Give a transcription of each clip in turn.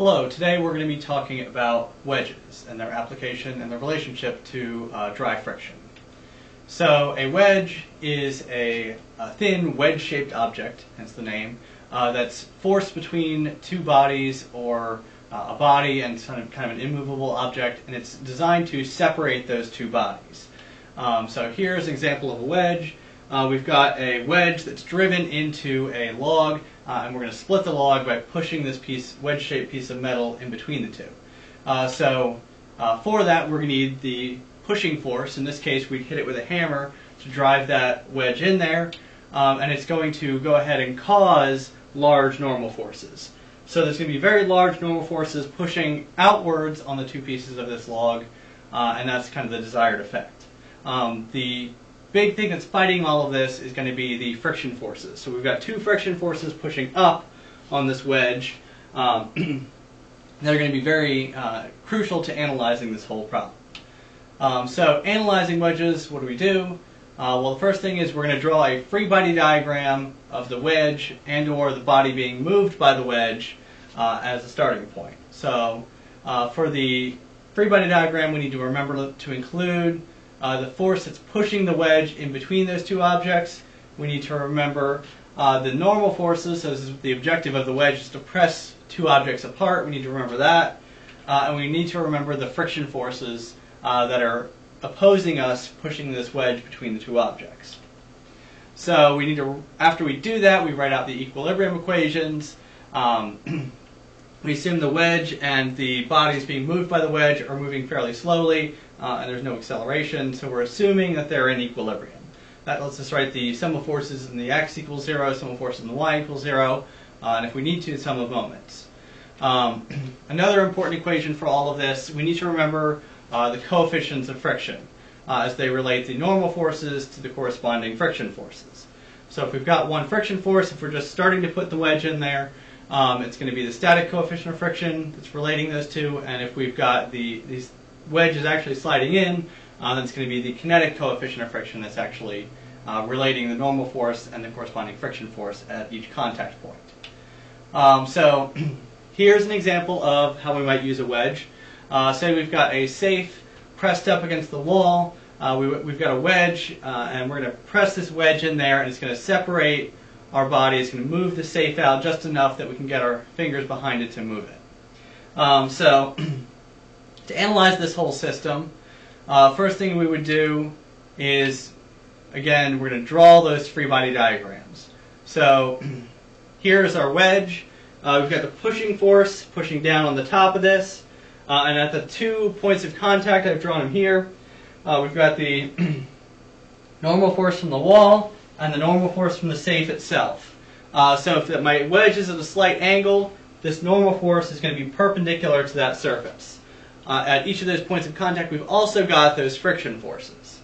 Hello, today we're going to be talking about wedges and their application and their relationship to uh, dry friction. So a wedge is a, a thin wedge-shaped object, hence the name, uh, that's forced between two bodies or uh, a body and kind of, kind of an immovable object, and it's designed to separate those two bodies. Um, so here's an example of a wedge. Uh, we've got a wedge that's driven into a log, uh, and we're going to split the log by pushing this piece, wedge-shaped piece of metal in between the two. Uh, so uh, for that, we're going to need the pushing force. In this case, we'd hit it with a hammer to drive that wedge in there, um, and it's going to go ahead and cause large normal forces. So there's going to be very large normal forces pushing outwards on the two pieces of this log, uh, and that's kind of the desired effect. Um, the big thing that's fighting all of this is going to be the friction forces. So we've got two friction forces pushing up on this wedge um, that are going to be very uh, crucial to analyzing this whole problem. Um, so analyzing wedges, what do we do? Uh, well, the first thing is we're going to draw a free body diagram of the wedge and or the body being moved by the wedge uh, as a starting point. So uh, for the free body diagram, we need to remember to include uh, the force that's pushing the wedge in between those two objects. We need to remember uh, the normal forces, so the objective of the wedge is to press two objects apart. We need to remember that. Uh, and we need to remember the friction forces uh, that are opposing us pushing this wedge between the two objects. So we need to, after we do that, we write out the equilibrium equations. Um, we assume the wedge and the bodies being moved by the wedge are moving fairly slowly uh, and there's no acceleration, so we're assuming that they're in equilibrium. That lets us write the sum of forces in the x equals 0, sum of forces in the y equals 0, uh, and if we need to, sum of moments. Um, another important equation for all of this, we need to remember uh, the coefficients of friction uh, as they relate the normal forces to the corresponding friction forces. So if we've got one friction force, if we're just starting to put the wedge in there, um, it's going to be the static coefficient of friction that's relating those two, and if we've got the these wedge is actually sliding in, uh, then it's going to be the kinetic coefficient of friction that's actually uh, relating the normal force and the corresponding friction force at each contact point. Um, so here's an example of how we might use a wedge. Uh, say we've got a safe pressed up against the wall. Uh, we, have got a wedge, uh, and we're going to press this wedge in there, and it's going to separate our body. It's going to move the safe out just enough that we can get our fingers behind it to move it. Um, so to analyze this whole system, uh, first thing we would do is, again, we're going to draw those free body diagrams. So here's our wedge. Uh, we've got the pushing force pushing down on the top of this. Uh, and at the two points of contact, I've drawn them here. Uh, we've got the normal force from the wall and the normal force from the safe itself. Uh, so if my wedge is at a slight angle, this normal force is going to be perpendicular to that surface. Uh, at each of those points of contact, we've also got those friction forces.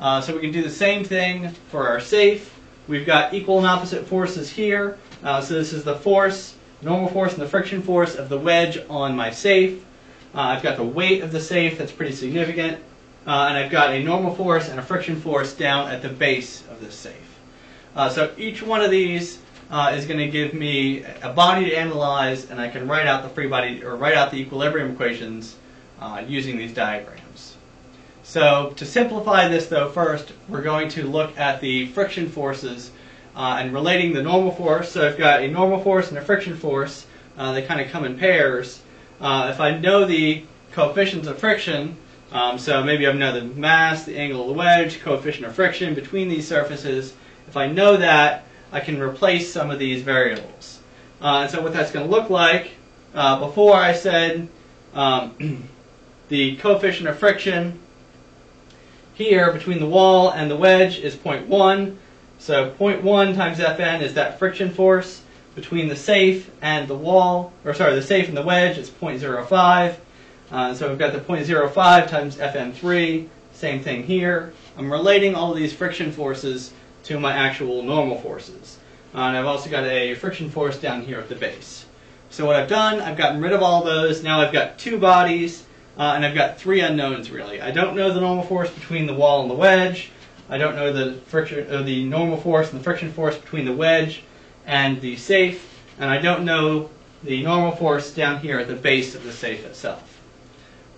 Uh, so we can do the same thing for our safe. We've got equal and opposite forces here. Uh, so this is the force, normal force, and the friction force of the wedge on my safe. Uh, I've got the weight of the safe, that's pretty significant. Uh, and I've got a normal force and a friction force down at the base of this safe. Uh, so each one of these uh, is going to give me a body to analyze, and I can write out the free body or write out the equilibrium equations uh, using these diagrams. So to simplify this, though, first we're going to look at the friction forces uh, and relating the normal force. So I've got a normal force and a friction force. they kind of come in pairs. Uh, if I know the coefficients of friction, um, so maybe I know the mass, the angle of the wedge, coefficient of friction between these surfaces, if I know that, I can replace some of these variables. Uh, and so what that's going to look like, uh, before I said um, the coefficient of friction here between the wall and the wedge is 0.1. So 0.1 times Fn is that friction force between the safe and the wall, or sorry, the safe and the wedge, it's 0.05. Uh, so we've got the 0.05 times Fn3, same thing here. I'm relating all these friction forces to my actual normal forces. Uh, and I've also got a friction force down here at the base. So what I've done, I've gotten rid of all those. Now I've got two bodies, uh, and I've got three unknowns really. I don't know the normal force between the wall and the wedge. I don't know the friction, or the normal force and the friction force between the wedge and the safe, and I don't know the normal force down here at the base of the safe itself.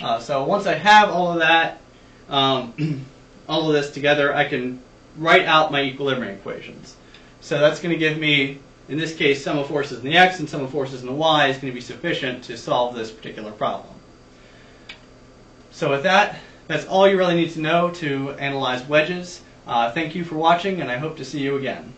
Uh, so once I have all of that, um, all of this together, I can write out my equilibrium equations. So that's going to give me, in this case, sum of forces in the x and sum of forces in the y is going to be sufficient to solve this particular problem. So with that, that's all you really need to know to analyze wedges. Uh, thank you for watching, and I hope to see you again.